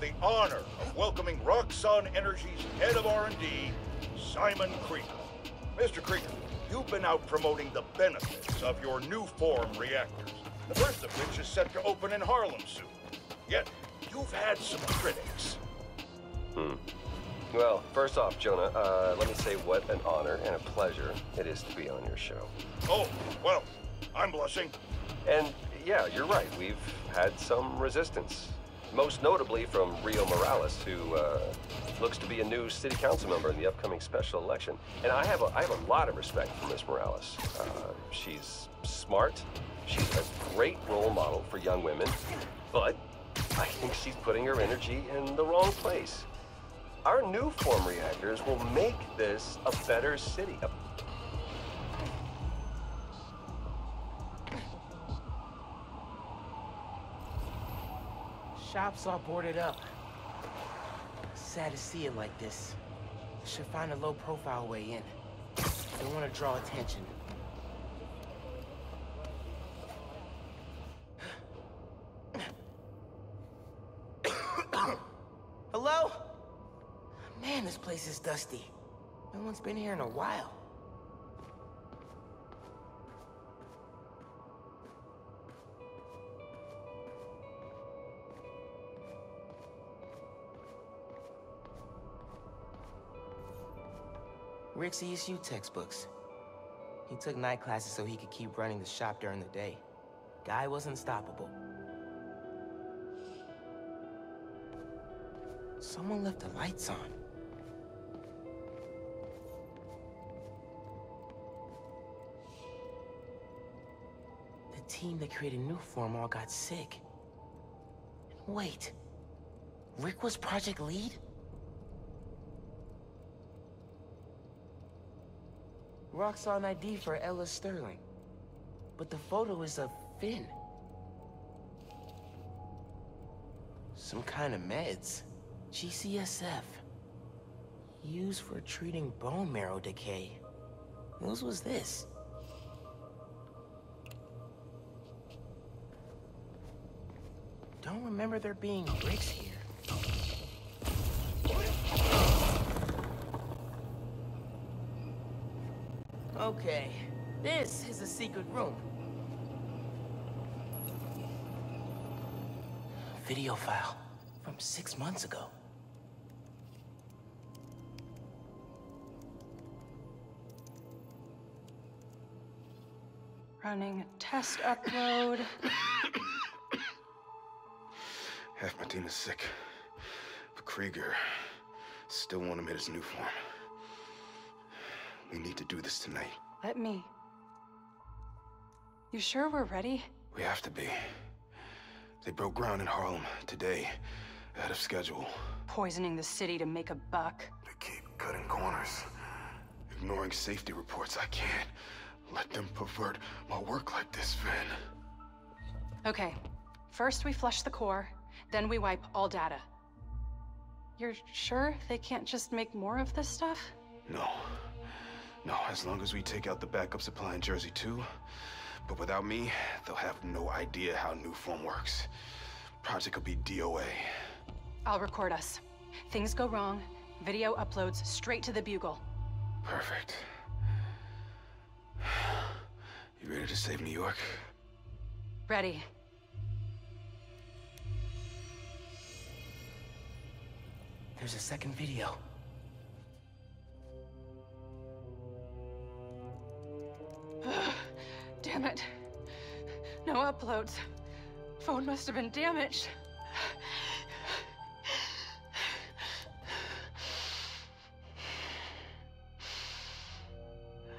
the honor of welcoming Roxxon Energy's head of R&D, Simon Krieger. Mr. Krieger, you've been out promoting the benefits of your Nuform reactors, the first of which is set to open in Harlem soon. Yet, you've had some critics. Hmm. Well, first off, Jonah, uh, let me say what an honor and a pleasure it is to be on your show. Oh, well, I'm blushing. And yeah, you're right. We've had some resistance. Most notably from Rio Morales, who uh, looks to be a new city council member in the upcoming special election. And I have a, I have a lot of respect for Miss Morales. Uh, she's smart. She's a great role model for young women. But I think she's putting her energy in the wrong place. Our Nuform reactors will make this a better city, a Shop's all boarded up. Sad to see it like this. Should find a low-profile way in. Don't want to draw attention. Hello? Man, this place is dusty. No one's been here in a while. Rick's ESU textbooks. He took night classes so he could keep running the shop during the day. Guy was unstoppable. Someone left the lights on. The team that created Nuform all got sick. Wait, Rick was project lead? Roxxon ID for Ella Sterling. But the photo is of Phin. Some kind of meds. GCSF. Used for treating bone marrow decay. Whose was this? Don't remember there being bricks here. Okay, this is a secret room. Video file from six months ago. Running test upload. Half my team is sick. But Krieger still won't admit his Nuform. We need to do this tonight. Let me. You sure we're ready? We have to be. They broke ground in Harlem today, ahead of schedule. Poisoning the city to make a buck. They keep cutting corners, ignoring safety reports. I can't let them pervert my work like this, Phin. Okay, first we flush the core, then we wipe all data. You're sure they can't just make more of this stuff? No. No, as long as we take out the backup supply in Jersey too. But without me, they'll have no idea how Nuform works. Project will be DOA. I'll record us. Things go wrong, video uploads straight to the Bugle. Perfect. You ready to save New York? Ready. There's a second video. Damn it. No uploads. Phone must have been damaged.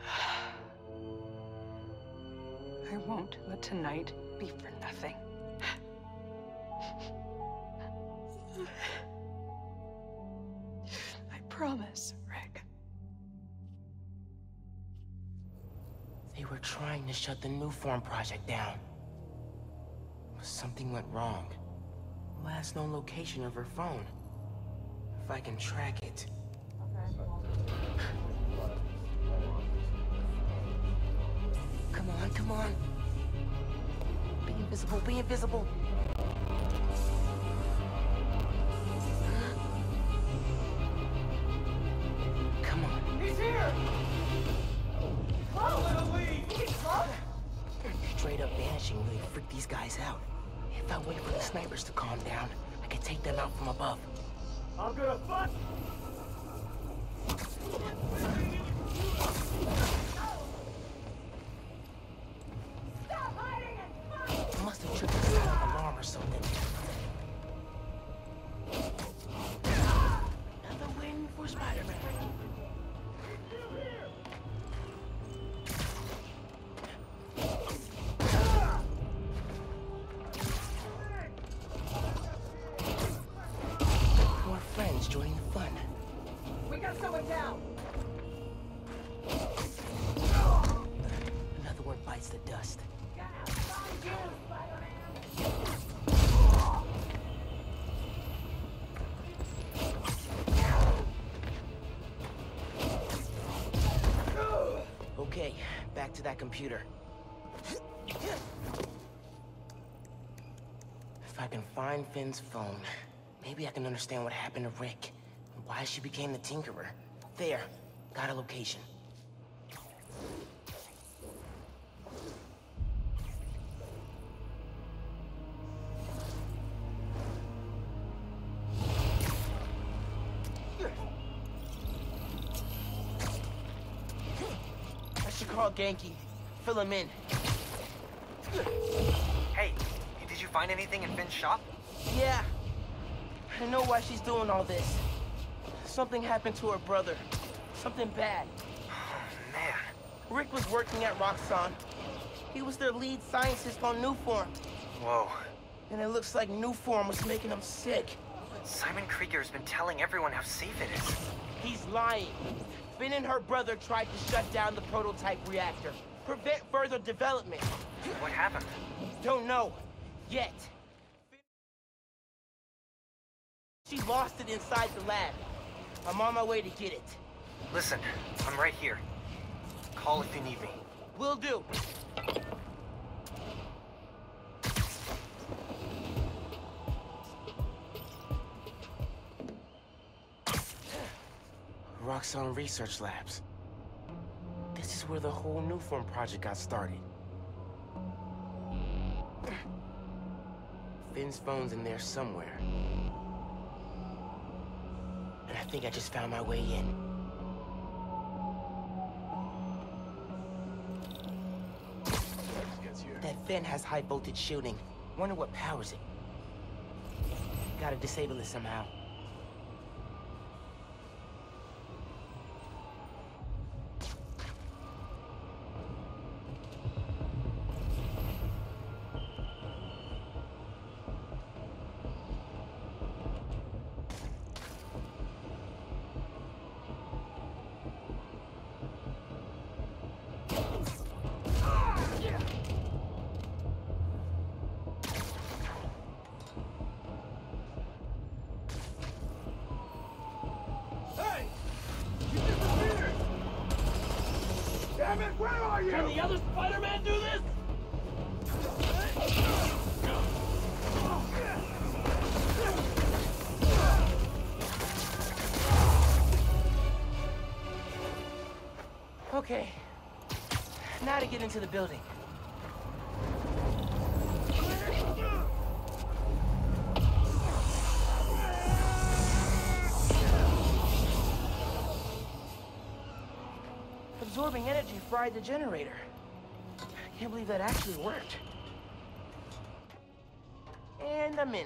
I won't let tonight be for nothing. Shut the Nuform project down. But something went wrong. Last known location of her phone. If I can track it. Come on, come on. Be invisible, be invisible. Flashing really freaked these guys out. If I wait for the snipers to calm down, I can take them out from above. I'm gonna fight! To that computer. If I can find Phin's phone, maybe I can understand what happened to Rick and why she became the Tinkerer. There, got a location. Ganke. Fill him in. Hey, did you find anything in Phin's shop? Yeah. I know why she's doing all this. Something happened to her brother. Something bad. Oh, man, Rick was working at Roxxon. He was their lead scientist on Nuform. whoa. And it looks like Nuform was making him sick. Simon Krieger's been telling everyone how safe it is. He's lying. Phin and her brother tried to shut down the prototype reactor. Prevent further development. What happened? Don't know. Yet. She lost it inside the lab. I'm on my way to get it. Listen, I'm right here. Call if you need me. Will do. Roxxon Research Labs. This is where the whole Nuform project got started. Phin's phone's in there somewhere. And I think I just found my way in. That Finn has high voltage shielding. Wonder what powers it. Gotta disable it somehow. Okay. Now to get into the building. Absorbing energy fried the generator. I can't believe that actually worked. And I'm in.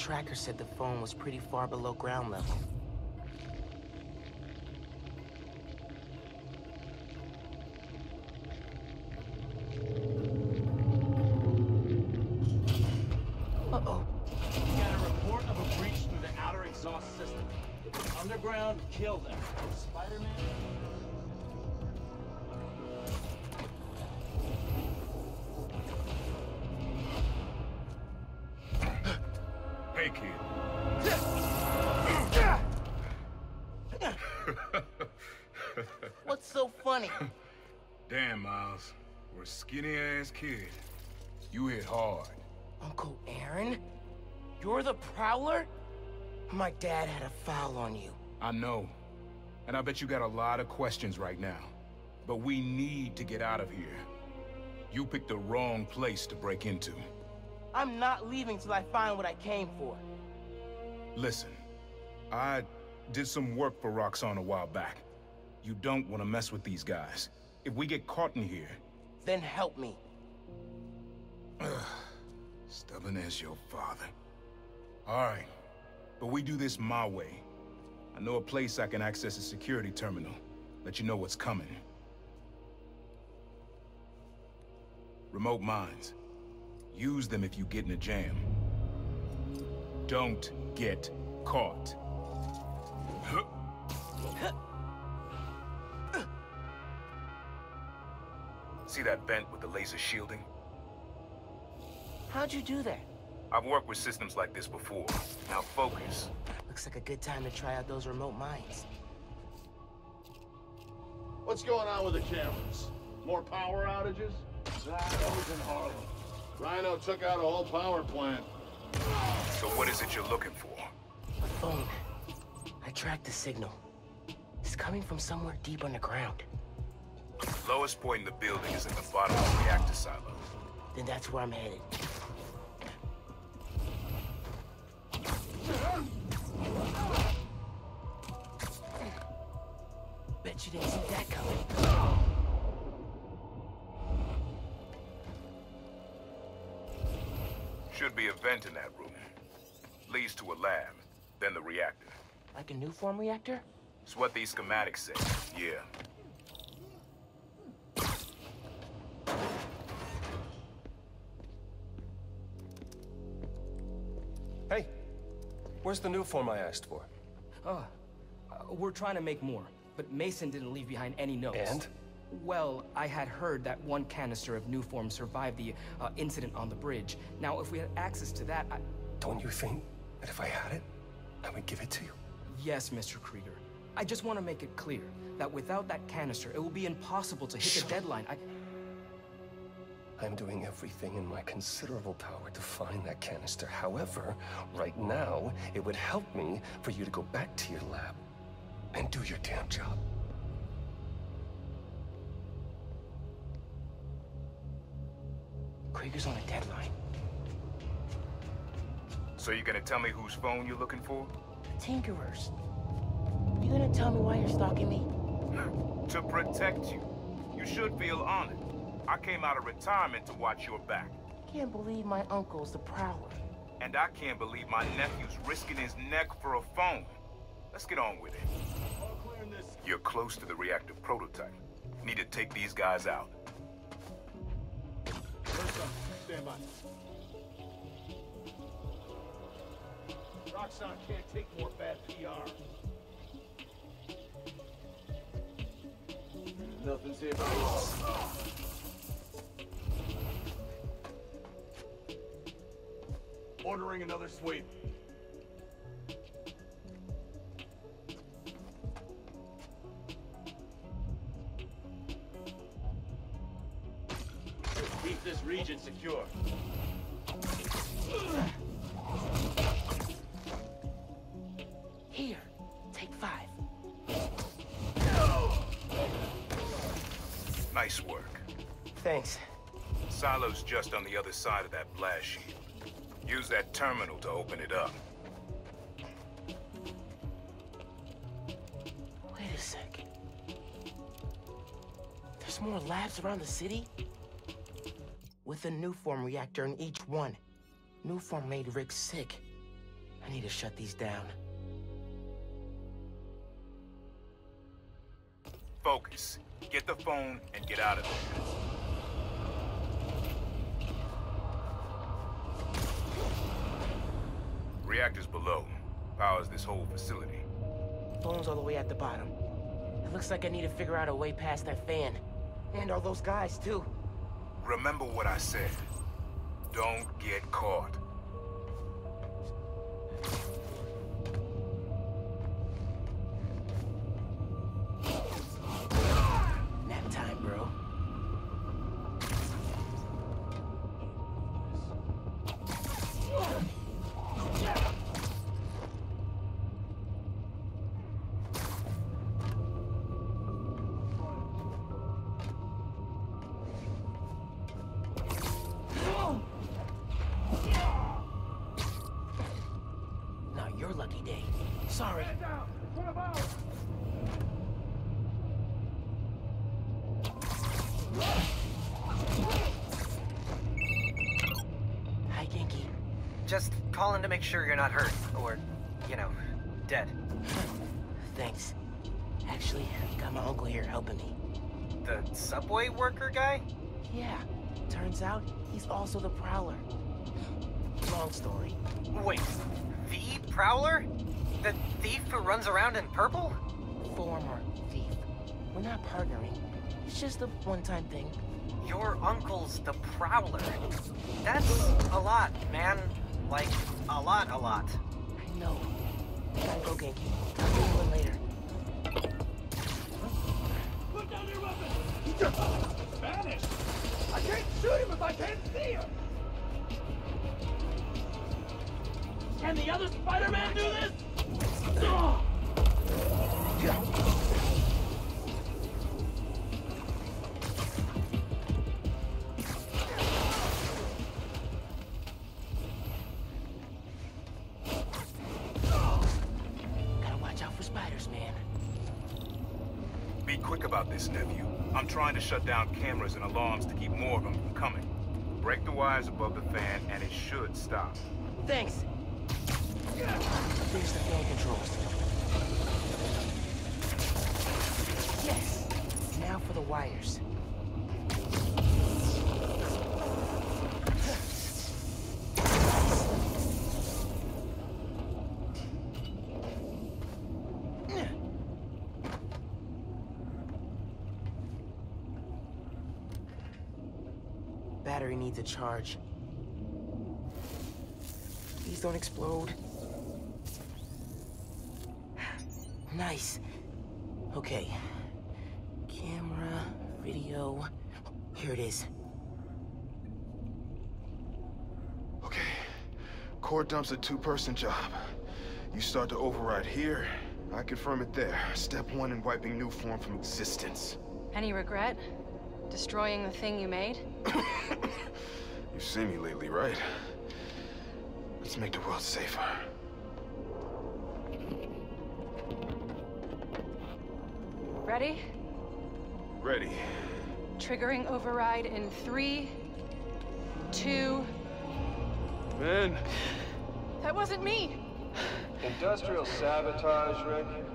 Tracker said the phone was pretty far below ground level. My dad had a foul on you. I know. And I bet you got a lot of questions right now. But we need to get out of here. You picked the wrong place to break into. I'm not leaving till I find what I came for. Listen, I did some work for Roxxon a while back. You don't want to mess with these guys. If we get caught in here, Then help me. stubborn as your father. All right, but we do this my way. I know a place I can access a security terminal. Let you know what's coming. Remote mines. Use them if you get in a jam. Don't get caught. See that vent with the laser shielding? How'd you do that? I've worked with systems like this before. Now focus. Looks like a good time to try out those remote mines. What's going on with the cameras? More power outages? Nah, that was in Harlem. Rhino took out a whole power plant. So what is it you're looking for? A phone. I tracked the signal. It's coming from somewhere deep underground. The lowest point in the building is at the bottom of the reactor silo. Then that's where I'm headed. Bet you didn't see that coming. Should be a vent in that room. Leads to a lab, then the reactor. Like a Nuform reactor? It's what these schematics say. Yeah. Hey, where's the Nuform I asked for? Uh, uh, we're trying to make more, but Mason didn't leave behind any notes. And? Well, I had heard that one canister of Nuform survived the uh, incident on the bridge. Now, if we had access to that, I... Don't you think that if I had it, I would give it to you? Yes, Mr. Krieger. I just want to make it clear that without that canister, it will be impossible to hit the deadline. I... I'm doing everything in my considerable power to find that canister. However, right now, it would help me for you to go back to your lab and do your damn job. Krieger's on a deadline. So you're gonna tell me whose phone you're looking for? The Tinkerers. You gonna tell me why you're stalking me? to protect you. You should feel honored. I came out of retirement to watch your back. Can't believe my uncle's the Prowler. And I can't believe my nephew's risking his neck for a phone. Let's get on with it. You're close to the reactor prototype. Need to take these guys out. First up, stand by. Roxxon can't take more bad PR. Nothing's here but Ordering another sweep. Secure. Here, take five. Nice work. Thanks. Silo's just on the other side of that blast shield. Use that terminal to open it up. Wait a second. There's more labs around the city? With a Nuform reactor in each one. Nuform made Rick sick. I need to shut these down. Focus. Get the phone and get out of there. Reactors below. Powers this whole facility. Phone's all the way at the bottom. It looks like I need to figure out a way past that fan. And all those guys, too. Remember what I said. Don't get caught. Calling to make sure you're not hurt, or, you know, dead. Thanks. Actually, got my uncle here helping me. The subway worker guy? Yeah, turns out he's also the Prowler. Long story. Wait, the Prowler? The thief who runs around in purple? Former thief. We're not partnering. It's just a one-time thing. Your uncle's the Prowler. That's a lot, man. Like, a lot, a lot. I know. Gotta go, Ganke. Talk to you later. Put down your weapon! Spanish! I can't shoot him if I can't see him! Can the other Spider-Man do this? Shut down cameras and alarms to keep more of them from coming. Break the wires above the fan and it should stop. Thanks. There's the fan controls. Yes. Now for the wires. Battery needs a charge. Please don't explode. Nice. Okay. Camera, video. Here it is. Okay. Core dump's a two-person job. You start to override here, I confirm it there. Step one in wiping Nuform from existence. Any regret? Destroying the thing you made? You've seen me lately, right? Let's make the world safer. Ready? Ready. Triggering override in three, two. Ben! That wasn't me! Industrial sabotage, Rick?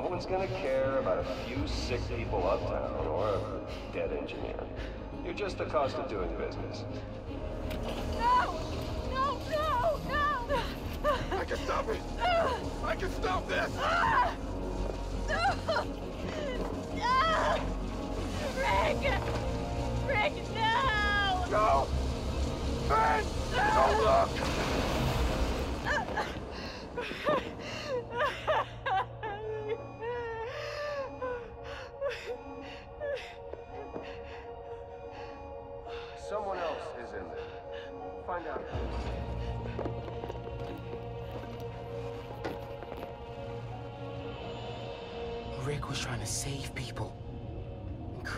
No one's gonna care about a few sick people uptown or a dead engineer. You're just the cost of doing business. No! No, no, no! I can stop it! I can stop this! No! No! Rick! Rick, no! No! Ben! Don't look! Uh, uh,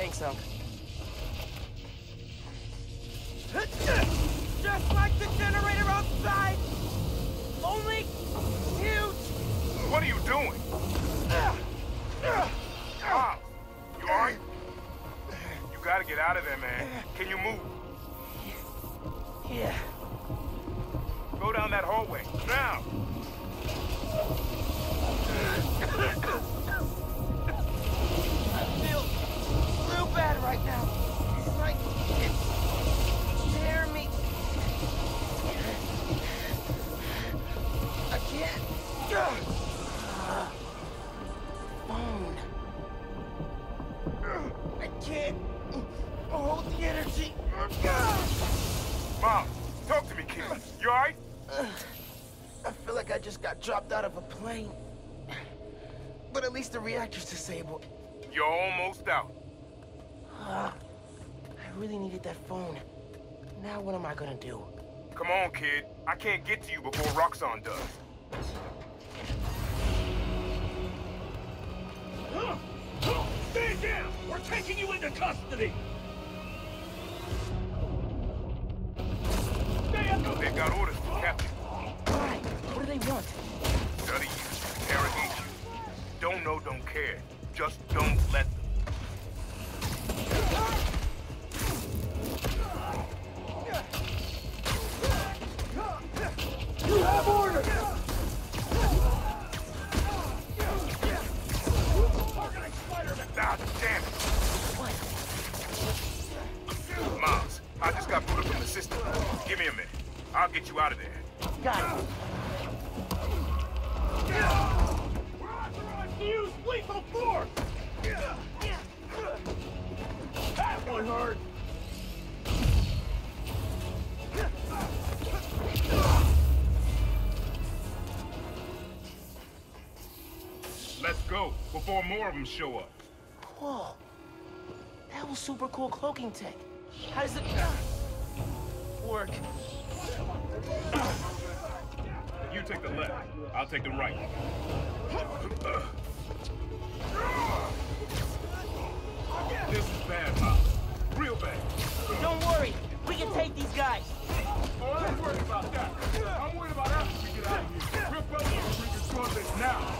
Thanks, Unc. Just like the generator outside! Only huge! What are you doing? Mom, you alright? You gotta get out of there, man. Can you move? Yeah. Go down that hallway. Now! Bad right now. It's like it's tearing me. I can't. Phone. I can't hold the energy. Mom, talk to me, kid. You alright? I feel like I just got dropped out of a plane. But at least the reactor's disabled. You're almost out. Ah, I really needed that phone. Now what am I gonna do? Come on, kid. I can't get to you before Roxxon does. Stand down! We're taking you into custody! They got orders from Captain. Why? What do they want? Study you, interrogate you. Don't know, don't care. Just don't more of them show up. Whoa. That was super cool cloaking tech. How does it work? You take the left, I'll take the right. This is bad, Miles. Real bad. Don't worry, we can take these guys. Oh, I'm worried about that. I'm worried about after we get out of here. We're better if we can destroy this now.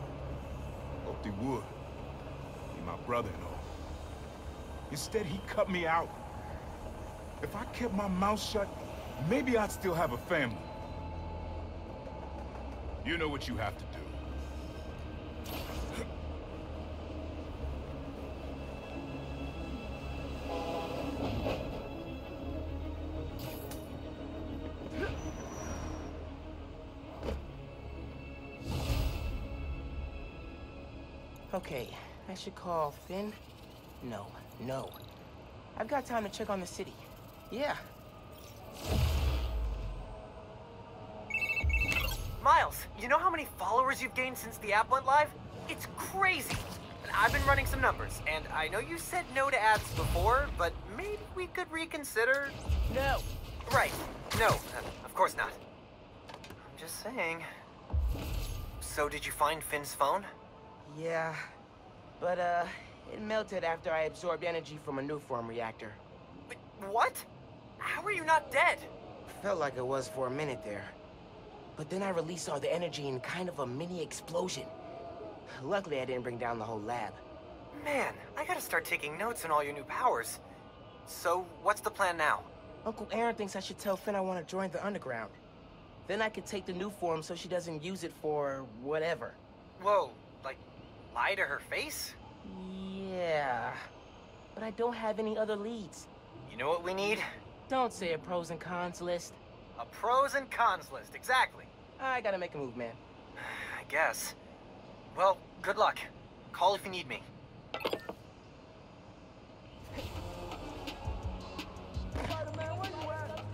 Hoped he would. Be my brother and all. Instead, he cut me out. If I kept my mouth shut, maybe I'd still have a family. You know what you have to do. Okay, I should call Phin. No, no. I've got time to check on the city. Yeah. Miles, you know how many followers you've gained since the app went live? It's crazy. And I've been running some numbers, and I know you said no to ads before, but maybe we could reconsider. No. Right. No, uh, of course not. I'm just saying. So did you find Phin's phone? Yeah. But, uh, it melted after I absorbed energy from a Nuform reactor. But what? How are you not dead? Felt like it was for a minute there. But then I released all the energy in kind of a mini explosion. Luckily, I didn't bring down the whole lab. Man, I gotta start taking notes on all your new powers. So, what's the plan now? Uncle Aaron thinks I should tell Phin I want to join the underground. Then I could take the Nuform so she doesn't use it for whatever. Whoa, like, lie to her face? Yeah. But I don't have any other leads. You know what we need? Don't say a pros and cons list. A pros and cons list, exactly. I gotta make a move, man. I guess. Well, good luck. Call if you need me.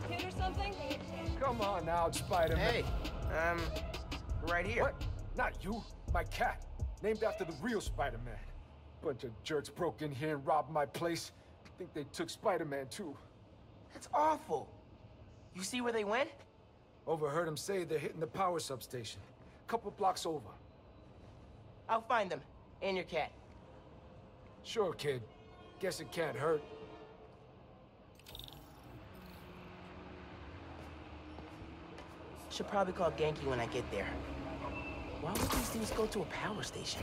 Kid or something? Come on now, Spider-Man. Hey, um, right here. What? Not you. My cat. Named after the real Spider-Man. Bunch of jerks broke in here and robbed my place. I think they took Spider-Man too. That's awful. You see where they went? Overheard them say they're hitting the power substation. A couple blocks over. I'll find them. And your cat. Sure, kid. Guess it can't hurt. Should probably call Ganke when I get there. Why would these things go to a power station?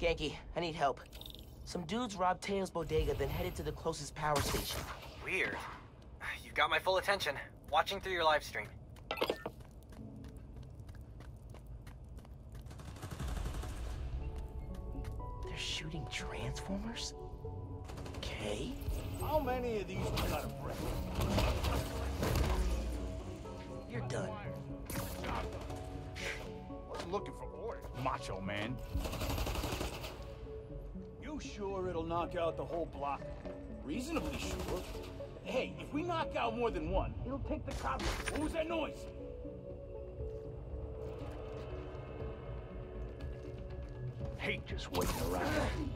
Ganke, I need help. Some dudes robbed Tails' bodega, then headed to the closest power station. Weird. You've got my full attention. Watching through your live stream. They're shooting transformers? Okay. How many of these we gotta break? You're done. Wasn't looking for orders, macho man. You sure it'll knock out the whole block? Reasonably sure. Hey, if we knock out more than one, it'll take the cops. What was that noise? Hate just waiting around.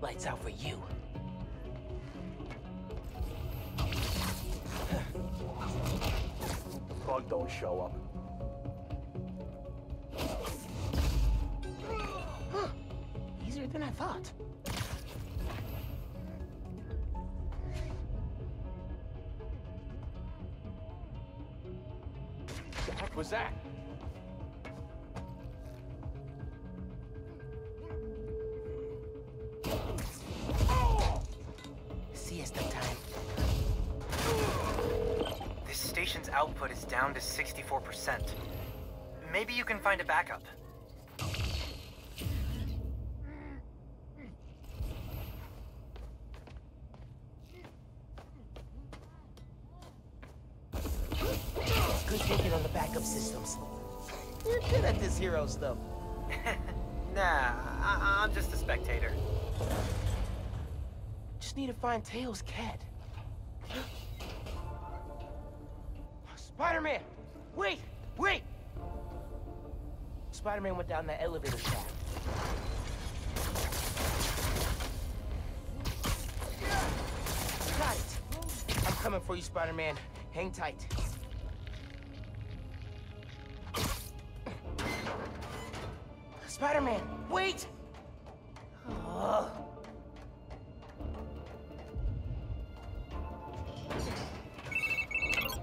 Lights out for you. The bug don't show up. Easier than I thought. Heck was that? Siesta time. This station's output is down to 64%. Maybe you can find a backup. though nah, I I'm just a spectator. Just need to find Teo's cat. Spider-Man! Wait! Wait! Spider-Man went down the elevator shaft. Got it! I'm coming for you, Spider-Man. Hang tight. Spider-Man, wait! Oh.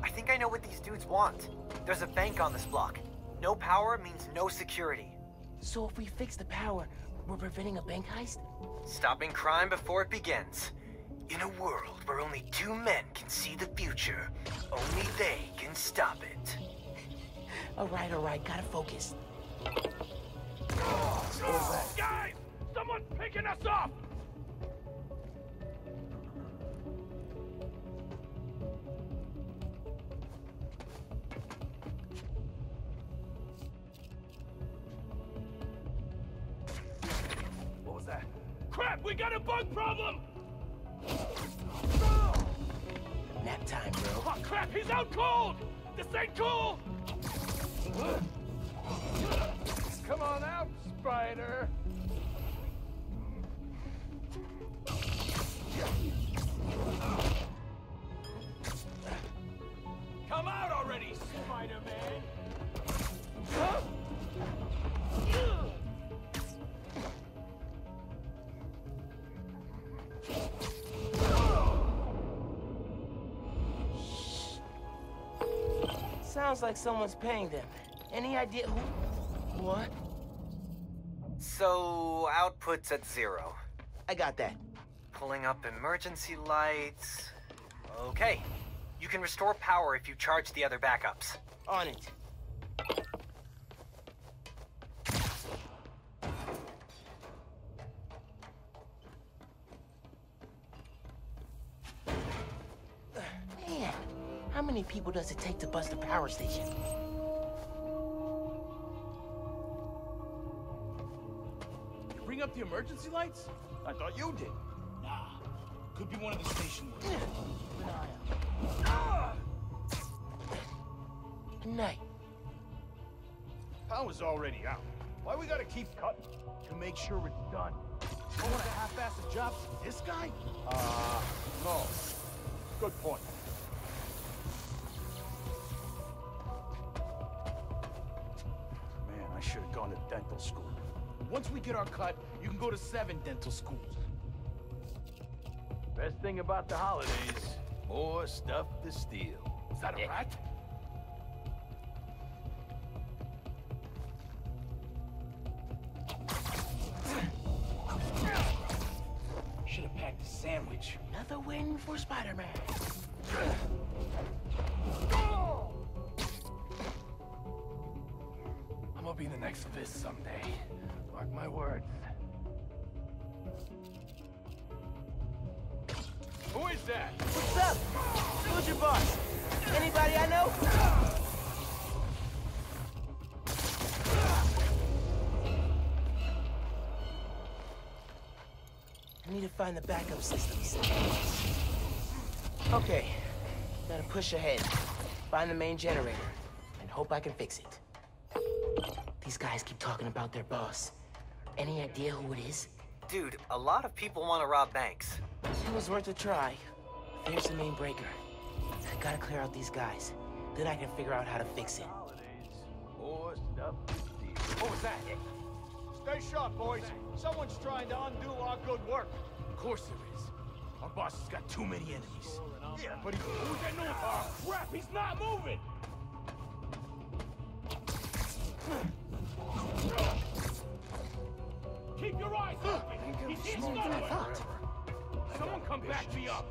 I think I know what these dudes want. There's a bank on this block. No power means no security. So if we fix the power, we're preventing a bank heist? Stopping crime before it begins. In a world where only two men can see the future, only they can stop it. all right, all right, gotta focus. Guys! Someone's picking us up! What was that? Crap! We got a bug problem! Nap time, bro. Oh crap! He's out cold! This ain't cool! Come on out, Spider! Come out already, Spider-Man! Sounds like someone's paying them. Any idea who? What? So, output's at zero. I got that. Pulling up emergency lights. Okay. You can restore power if you charge the other backups. On it. Man, how many people does it take to bust a power station? The emergency lights? I thought you did. Nah. Could be one of the station workers. Keep an eye out. Good night. Power's already out. Why we gotta keep cutting? To make sure it's done. You want to half-assed a job for this guy? Uh, no. Good point. Man, I should have gone to dental school. Once we get our cut, can go to seven dental schools. Best thing about the holidays, more stuff to steal. Is that a rat? Should have packed a sandwich. Another win for Spider-Man. I'm gonna be the next Fisk someday. Mark my words. Who is that? What's up? Who's your boss? Anybody I know? I need to find the backup systems. Okay, gotta push ahead. Find the main generator, and hope I can fix it. These guys keep talking about their boss. Any idea who it is? Dude, a lot of people want to rob banks. It was worth a try. There's the main breaker. I gotta clear out these guys. Then I can figure out how to fix it. More stuff to steal. What was that? Stay sharp, boys. Someone's trying to undo our good work. Of course there is. Our boss has got too many enemies. Yeah, but. Who's that new... Oh, crap, he's not moving! Keep your eyes open! He's in I thought. Someone come back me up!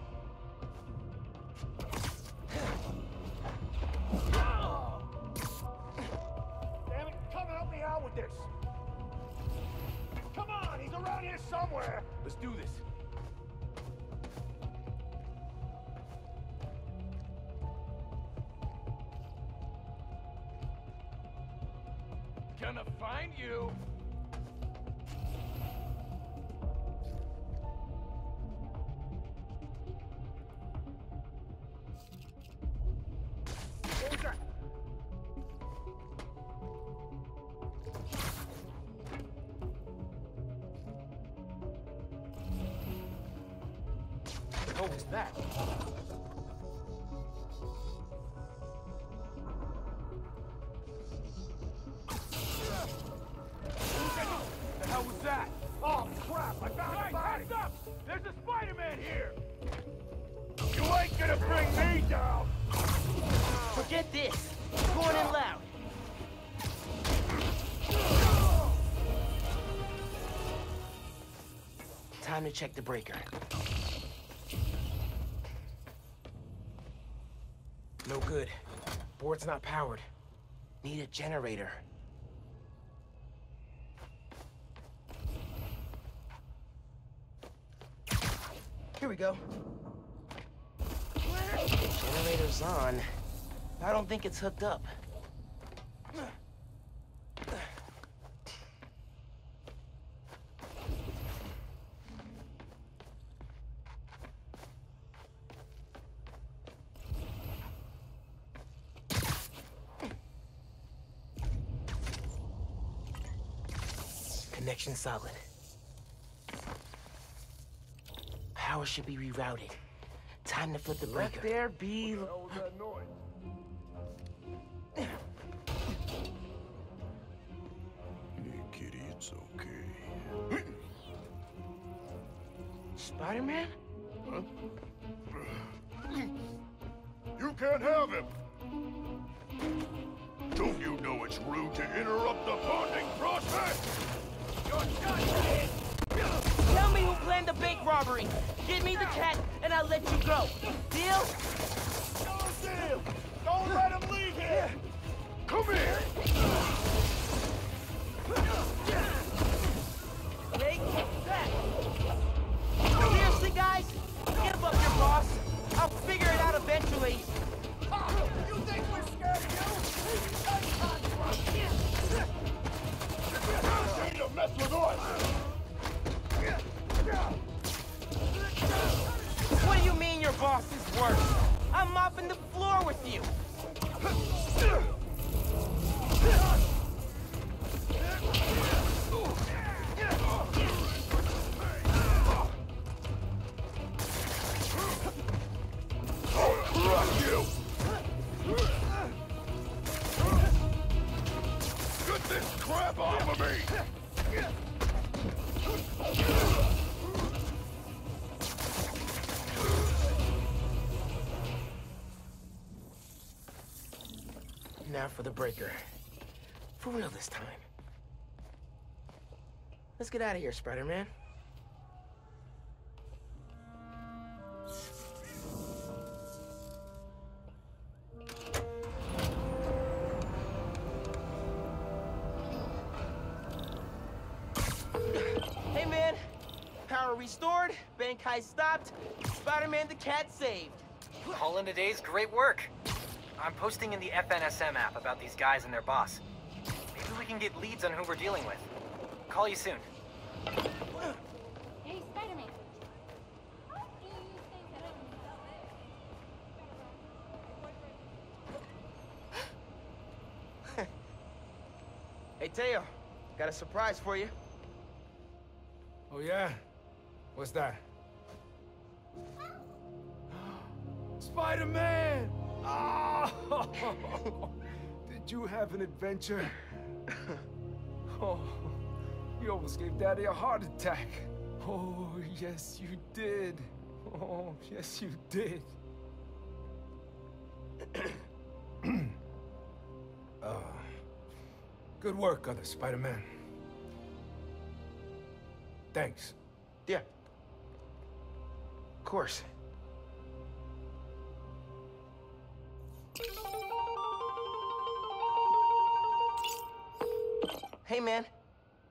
Damn it, come help me out with this! Come on, he's around here somewhere! Let's do this. Gonna find you! To check the breaker. No good. Board's not powered. Need a generator. Here we go. Generator's on. I don't think it's hooked up. Solid. Power should be rerouted. Time to flip the breaker. Let there be... What was that noise? Hey, kitty, it's okay. Spider-Man? Huh? You can't have him! Don't you know it's rude to interrupt the bonding process? Tell me who planned the bank robbery. Give me the cat, and I'll let you go. Deal? Deal! Don't let him leave here! Come here! Take that. Seriously, guys? Give up your boss. I'll figure it out eventually. You think we're scared of you? Need to mess with us! Boss is worse? I'm mopping the floor with you. Let's get out of here, Spider-Man. Hey, man. Power restored, bank heist stopped, Spider-Man the cat saved. Call in today's great work. I'm posting in the FNSM app about these guys and their boss. Maybe we can get leads on who we're dealing with. Call you soon. Hey, Spider-Man. Hey, Teo. Got a surprise for you. Oh, yeah? What's that? Spider-Man! Oh! Did you have an adventure? Oh, you almost gave Daddy a heart attack. Oh, yes, you did. Oh, yes, you did. uh, good work, other Spider-Man. Thanks. Yeah. Of course. Hey, man.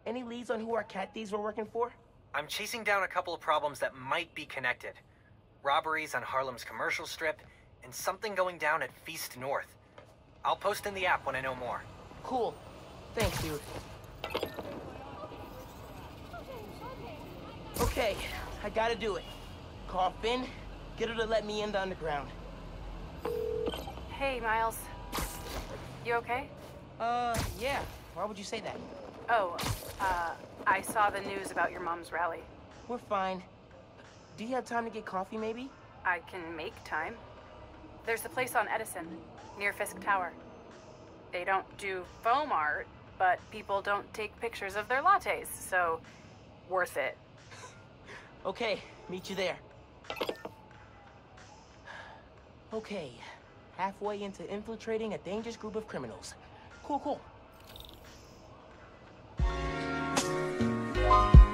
Any leads on who our cat thieves were working for? I'm chasing down a couple of problems that might be connected. Robberies on Harlem's commercial strip, and something going down at Feast North. I'll post in the app when I know more. Cool. Thanks, dude. Okay, I gotta do it. Call Phin, get her to let me in the underground. Hey, Miles. You okay? Uh, yeah. Why would you say that? Oh, uh, I saw the news about your mom's rally. We're fine. Do you have time to get coffee, maybe? I can make time. There's a place on Edison, near Fisk Tower. They don't do foam art, but people don't take pictures of their lattes, so worth it. Okay, Meet you there. Okay, halfway into infiltrating a dangerous group of criminals. Cool, cool. you